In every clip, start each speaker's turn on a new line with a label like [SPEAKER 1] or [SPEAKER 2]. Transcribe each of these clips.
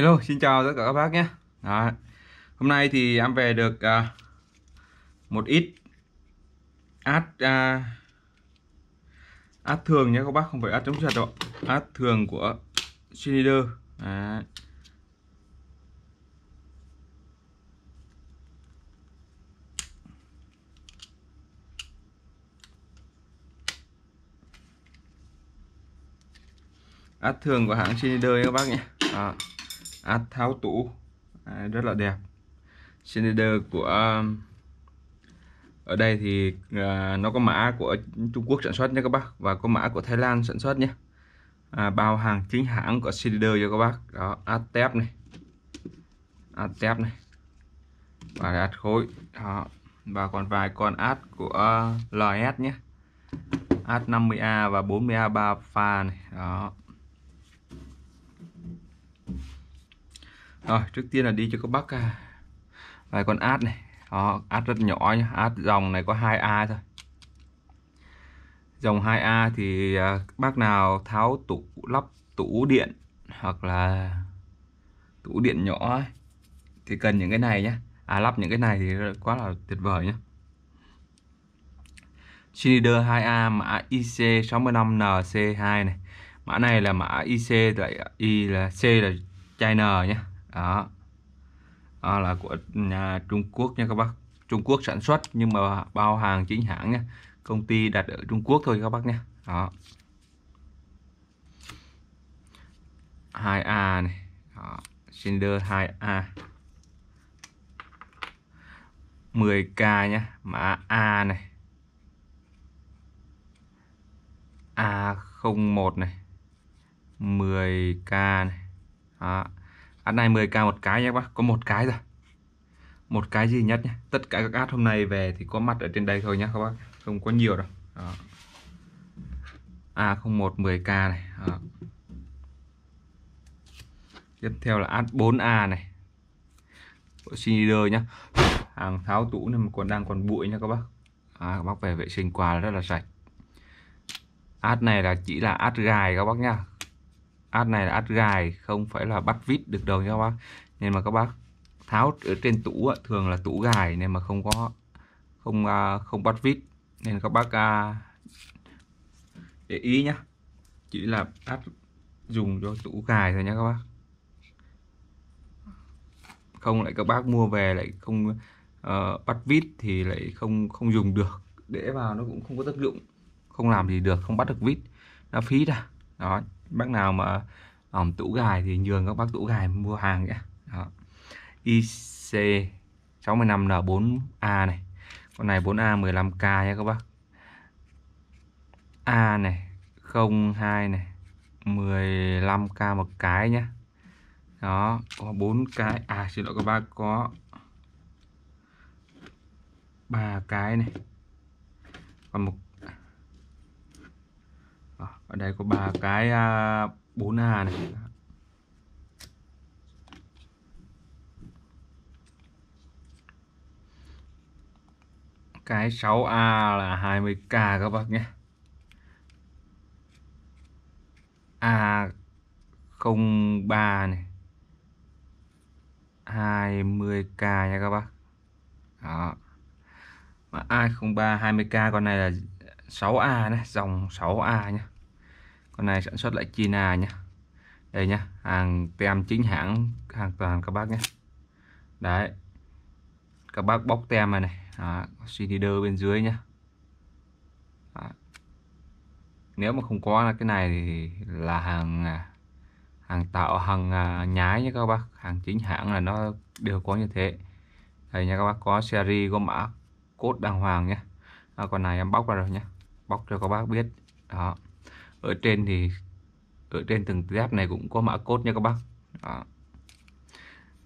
[SPEAKER 1] Hello, xin chào tất cả các bác nhé. Đó. Hôm nay thì em về được uh, một ít át uh, át thường nhé các bác, không phải át chống giật đâu. Át thường của Schneider. Đó. át thường của hãng Schneider các bác nhé. Đó át tháo tủ. À, rất là đẹp. Schneider của um, ở đây thì à, nó có mã của Trung Quốc sản xuất nhé các bác và có mã của Thái Lan sản xuất nhé. À, bao hàng chính hãng của Schneider cho các bác. Đó át tép này. Át tép này. Và át khối. Đó. và còn vài con át của ờ, LS nhé. Át 50A và 40A 3 pha này. Đó. Rồi trước tiên là đi cho các bác à, vài con át này. Đó át rất nhỏ nhá át dòng này có 2A thôi. Dòng 2A thì à, bác nào tháo tủ lắp tủ điện hoặc là tủ điện nhỏ ấy, thì cần những cái này nhé à lắp những cái này thì quá là tuyệt vời nhé Schneider 2A mã IC65NC2 này. Mã này là mã IC lại Y là C là China nhé đó. Đó là của nhà Trung Quốc nha các bác. Trung Quốc sản xuất nhưng mà bao hàng chính hãng nha. Công ty đặt ở Trung Quốc thôi các bác nhé đó. 2A này. Đó. Cinder 2A 10k nhé mã A này. A01 này. 10k này. Đó át này 10k một cái nhé các bác. Có một cái rồi. Một cái duy nhất nhé. Tất cả các át hôm nay về thì có mặt ở trên đây thôi nhé các bác. Không có nhiều đâu. Đó. A01 10k này. Đó. tiếp theo là át 4A này. Của Schneider nhá. Hàng tháo tủ này mà còn đang còn bụi nha các bác. À, các bác về vệ sinh qua rất là sạch. Át này là chỉ là át gài các bác nhá át này là át gài không phải là bắt vít được đâu nha các bác. Nên mà các bác tháo ở trên tủ thường là tủ gài nên mà không có không à, không bắt vít. Nên các bác à, để ý nhá. Chỉ là át dùng cho tủ gài thôi nha các bác. Không lại các bác mua về lại không uh, bắt vít thì lại không không dùng được. Để vào nó cũng không có tác dụng. Không làm gì được không bắt được vít. Nó phí ra đó bác nào mà um, tủ gài thì nhường các bác tủ gài mua hàng nhé. Đó. IC 65N4A này. Con này 4A 15k nha các bác. A này 02 này 15k một cái nhá đó có 4 cái. À xin lỗi các bác có ba cái này. Còn một ở đây có ba cái à, 4A này. Cái 6A là 20k các bác nhé. A03 này. 20k nha các bác. Đó. Mà A03 20k con này là 6A này, dòng 6A nhé con này sản xuất lại China nhé đây nhá hàng tem chính hãng hàng toàn các bác nhé đấy các bác bóc tem này này đó, Schneider bên dưới nhá. Đó. nếu mà không có là cái này thì là hàng à, hàng tạo hàng à, nhái nhé các bác. Hàng chính hãng là nó đều có như thế. Đây nha các bác có series có mã cốt đàng hoàng nhé à, con này em bóc ra rồi nhé bóc cho các bác biết. Đó ở trên thì, ở trên từng dép này cũng có mã cốt nha các bác. Đó.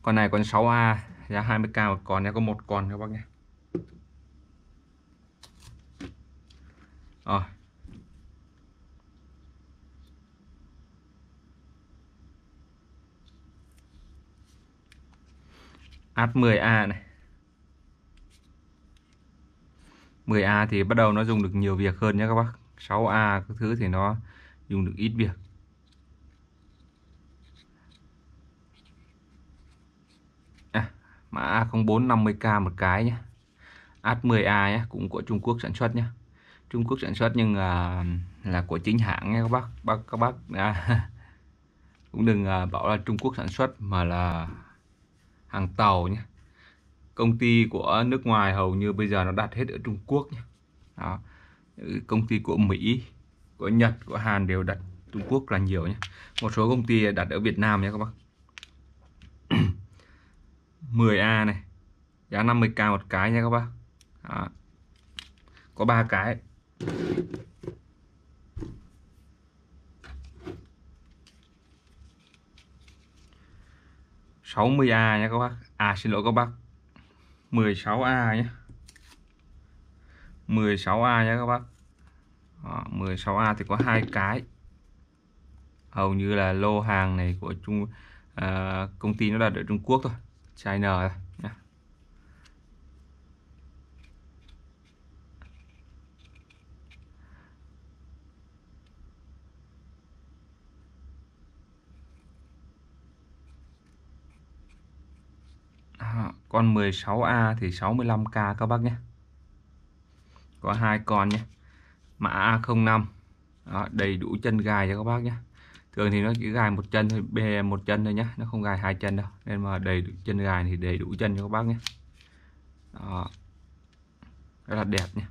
[SPEAKER 1] con này con 6A giá 20k một con nha, có một con các bác nhé. Rồi. Át 10A này. 10A thì bắt đầu nó dùng được nhiều việc hơn nhé các bác. 6A các thứ thì nó dùng được ít việc. À, mã A04 50k một cái nhé AT10A nhé cũng của Trung Quốc sản xuất nhé Trung Quốc sản xuất nhưng là là của chính hãng nha các bác bác các bác. À, cũng đừng à, bảo là Trung Quốc sản xuất mà là hàng tàu nhé. Công ty của nước ngoài hầu như bây giờ nó đặt hết ở Trung Quốc nhé. Đó. Ừ, công ty của Mỹ, của Nhật, của Hàn đều đặt Trung Quốc là nhiều nhé. Một số công ty đặt ở Việt Nam nhé các bác. 10A này, giá 50k một cái nha các bác. Đó. có ba cái. sáu mươi a nha các bác. À xin lỗi các bác. 16A nhé. 16A nhé các bác. Đó, 16A thì có hai cái. Hầu như là lô hàng này của Trung à, công ty nó đặt ở Trung Quốc thôi China nhé con 16A thì 65k các bác nhé có hai con nhé. Mã A05 đó, đầy đủ chân gài cho các bác nhé. Thường thì nó chỉ gài một chân thôi bề một chân thôi nhé. Nó không gài hai chân đâu. Nên mà đầy đủ chân gài thì đầy đủ chân cho các bác nhé. Đó. rất là đẹp nhé.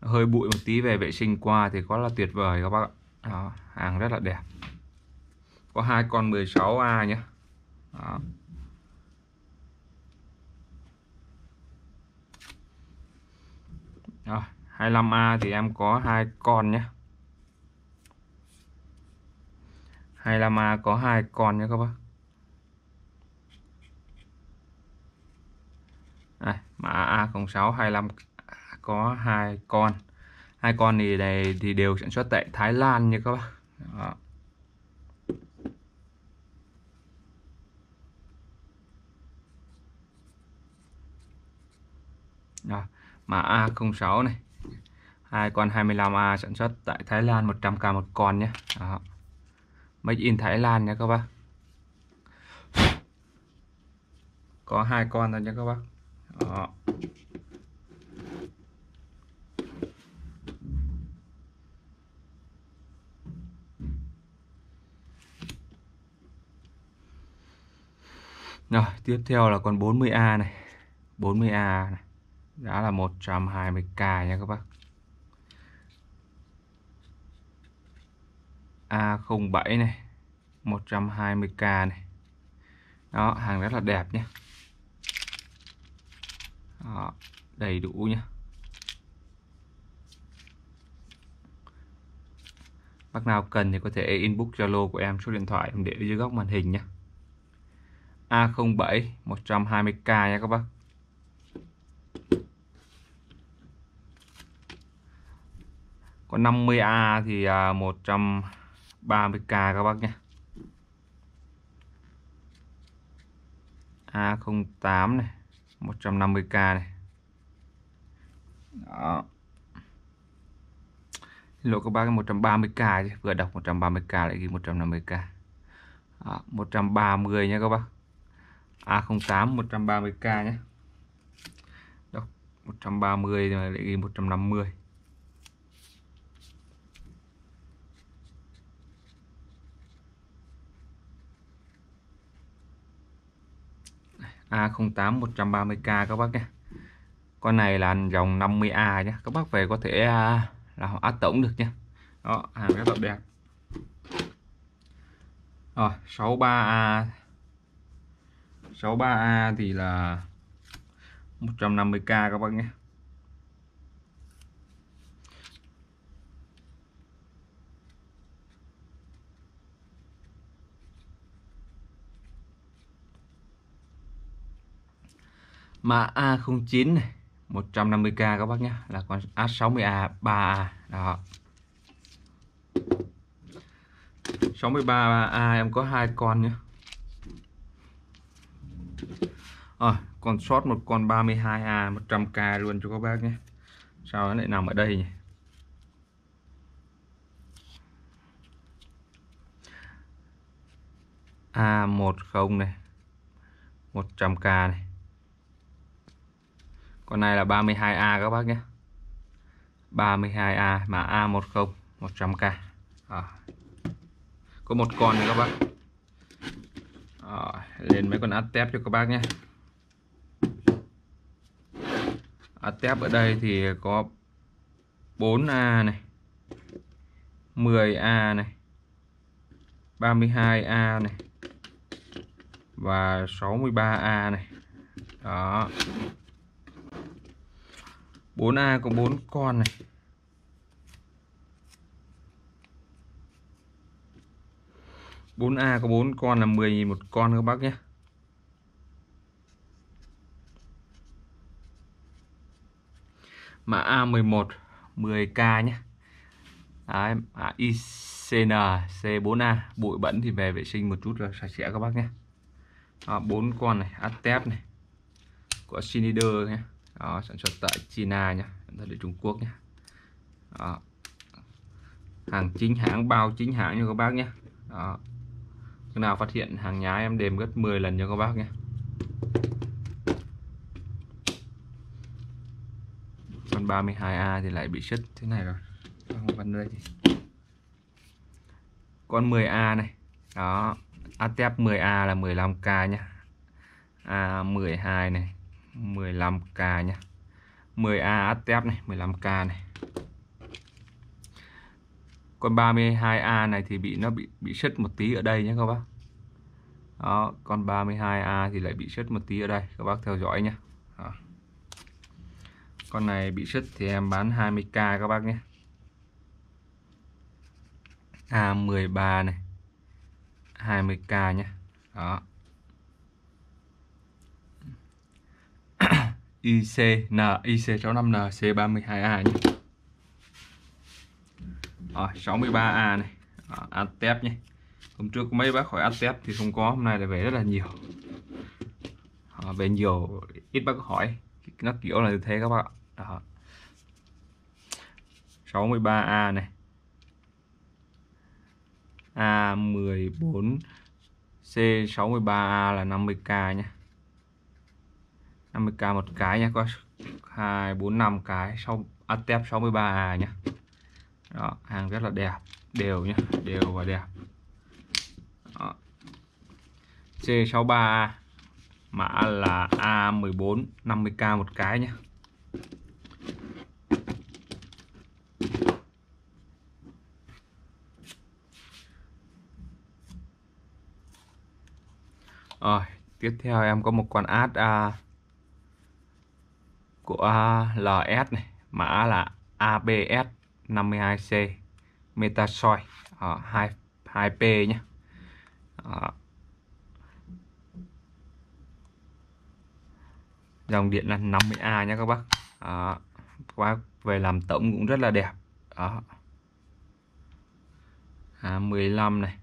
[SPEAKER 1] Hơi bụi một tí về vệ sinh qua thì có là tuyệt vời các bác ạ. Đó, hàng rất là đẹp. Có hai con 16A nhé. Đó. Rồi, 25A thì em có hai con nhé. 25A có hai con nhé các bác. Đây, mã A06 25 có hai con. Hai con thì này thì đều sản xuất tại Thái Lan nha các bác. Đó. Rồi mã A06 này. Hai con 25A sản xuất tại Thái Lan 100k một con nhé. Đó. Made in Thái Lan nha các bác. Có hai con thôi nha các bác. Đó. Rồi, tiếp theo là con 40A này. 40A này đã là 120k nha các bác. A07 này 120k này. Đó hàng rất là đẹp nhé đó, đầy đủ nhé Bác nào cần thì có thể inbox Zalo của em số điện thoại em để dưới góc màn hình nhé A07 120k nha các bác. Còn 50A thì à, 130k các bác nhé. A08 này, 150k này. Đó. Lộ các bác 130k chứ, vừa đọc 130k lại ghi 150k. Đó, 130 nha các bác. A08 130k nhé. Đọc 130 rồi lại ghi 150. A08 130k các bác nhé. Con này là dòng 50A nhé. Các bác về có thể à, là họ áp tổng được nhé. Đó, hàng rất là đẹp. Rồi 63A 63A thì là 150k các bác nhé. Mã A09 này 150k các bác nhé là con A60A 3A đó. 63A em có hai con nhé à, ờ, còn sót một con 32A 100k luôn cho các bác nhé sao nó lại nằm ở đây nhỉ? A10 này 100k này con này là 32A các bác nhé. 32A mà A10 100k à. có một con nữa các bác. À, lên mấy con át tép cho các bác nhé. Át tép ở đây thì có 4A này 10A này 32A này và 63A này. Đó. 4A có 4 con này. bốn A có bốn con là 10.000 một con các bác nhé. Mã A11 10k nhé. Đấy, mã ICN C4A bụi bẩn thì về vệ sinh một chút rồi sạch sẽ các bác nhé. Bốn con này Atep này của Schneider nhé đó, sản xuất tại China nhé tại Trung Quốc nhé đó. hàng chính hãng bao chính hãng cho các bác nhé. Đó. Khi nào phát hiện hàng nhái em đềm gấp 10 lần cho các bác nhé. Con 32A thì lại bị sứt thế này rồi. Không vấn đây thì. Con 10A này. Đó. ATEP 10A là 15k nhé A12 này. 15k nhé 10A ATEP này 15k này. Con 32A này thì bị, nó bị bị sứt một tí ở đây nhé các bác. Đó, con 32A thì lại bị sứt một tí ở đây, các bác theo dõi nhé đó. con này bị sứt thì em bán 20k các bác nhé. A13 này 20k nhé đó. ICN IC65NC32A nhé rồi 63A này. Đó, Antep nhé. Hôm trước mấy bác hỏi Antep thì không có hôm nay là về rất là nhiều. Đó, về nhiều ít bác hỏi. Nó kiểu là như thế các bác đó. 63A này. A14 C63A là 50k nhé 50k một cái nha có 2 4 5 cái sau à, Atep 63 nhá. Đó, hàng rất là đẹp đều nhá đều và đẹp. Đó. C63 mã là A14 50k một cái nhé Rồi, tiếp theo em có một con ad à, của LS này, mã là ABS 52C Metasoy à, 2 2P nhé. À, dòng điện là 50A nhé các bác. À, các bác về làm tổng cũng rất là đẹp. Đó. À, 15 này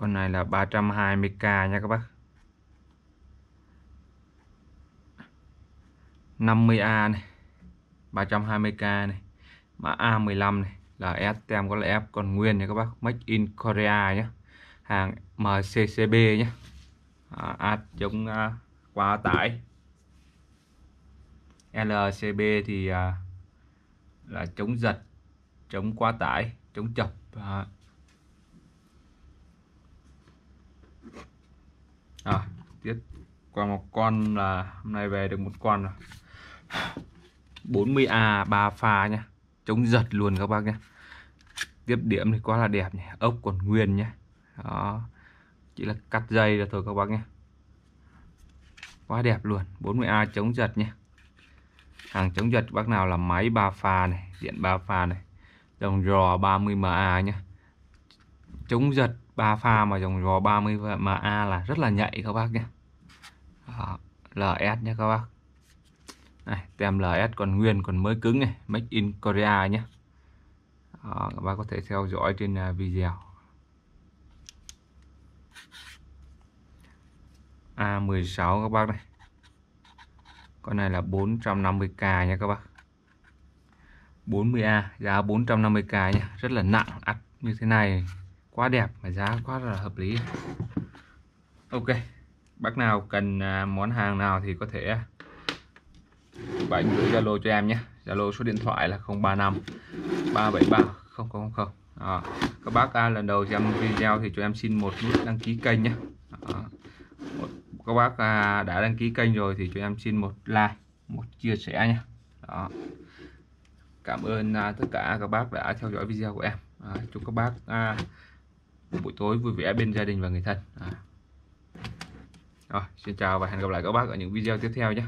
[SPEAKER 1] con này là 320k nha các bác. 50A này 320k này. Mã A15 này là S tem có là F còn nguyên nha các bác. Make in Korea nhé hàng MCCB nhé à, ad chống uh, à, quá tải. LCB thì uh, là chống giật chống quá tải chống chập à. À tiếp. Qua một con là hôm nay về được một con rồi. 40A 3 pha nhá. Chống giật luôn các bác nhé tiếp điểm thì quá là đẹp nhỉ. Ốc còn nguyên nhé đó. Chỉ là cắt dây là thôi các bác nhé quá đẹp luôn. 40A chống giật nhé hàng chống giật bác nào là máy 3 pha này, điện 3 pha này. Đồng rò 30MA nhé chống giật 3 pha mà dòng rò 30 mà A là rất là nhạy các bác nhé. Đó, LS nhé các bác. Này, tem LS còn nguyên còn mới cứng này Make in Korea nhé. Đó, các bác có thể theo dõi trên à, video. A16 các bác này. Con này là 450k nha các bác. 40A giá 450k nhé. Rất là nặng ắt như thế này quá đẹp mà giá quá là hợp lý. Ok bác nào cần à, món hàng nào thì có thể à, bạn gửi Zalo cho em nhé. Zalo số điện thoại là 035 373 000 à, các bác à, lần đầu xem video thì cho em xin một nút đăng ký kênh nhé. À, Một, các bác à, đã đăng ký kênh rồi thì cho em xin một like một chia sẻ nhé. Đó. cảm ơn à, tất cả các bác đã theo dõi video của em. À, chúc các bác à, buổi tối vui vẻ bên gia đình và người thân à. Rồi, xin chào và hẹn gặp lại các bác ở những video tiếp theo nhé